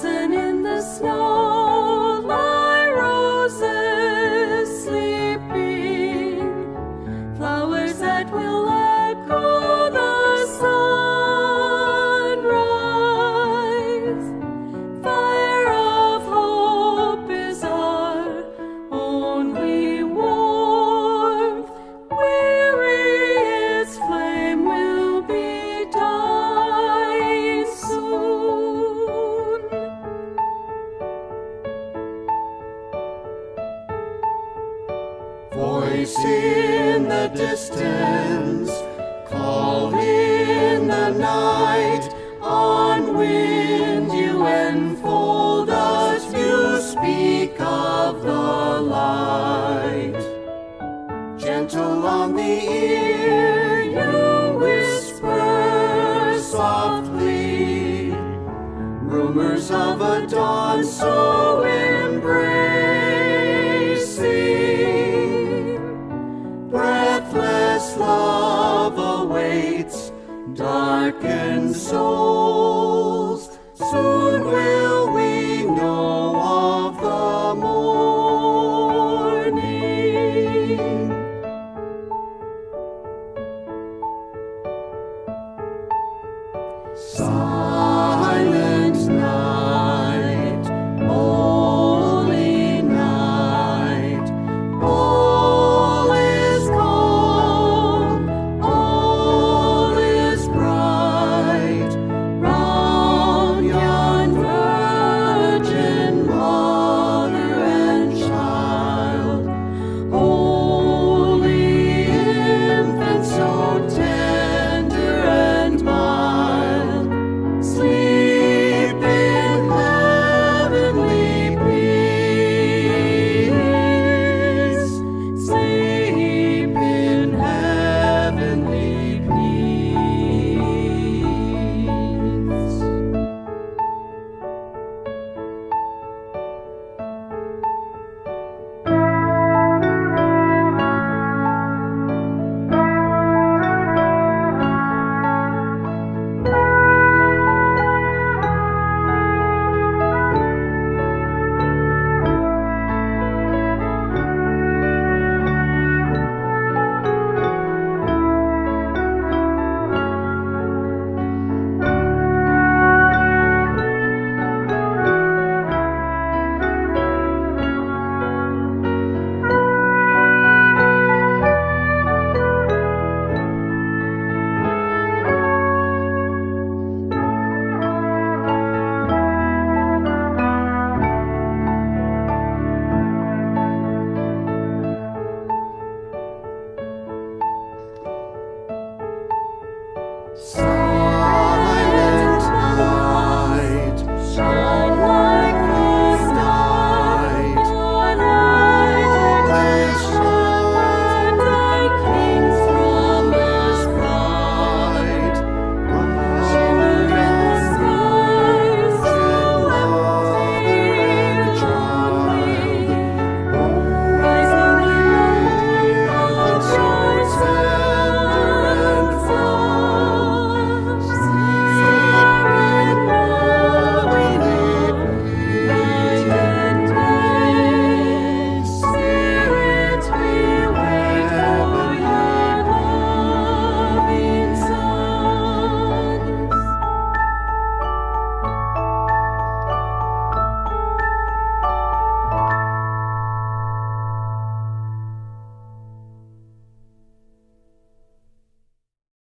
frozen in the snow, lie roses sleeping, flowers that will. Voice in the distance, call in the night. On wind you enfold us, you speak of the light. Gentle on the ear, you whisper softly rumors of a dawn so embraced. nights souls. Soon will we know of the morning. Some Sun.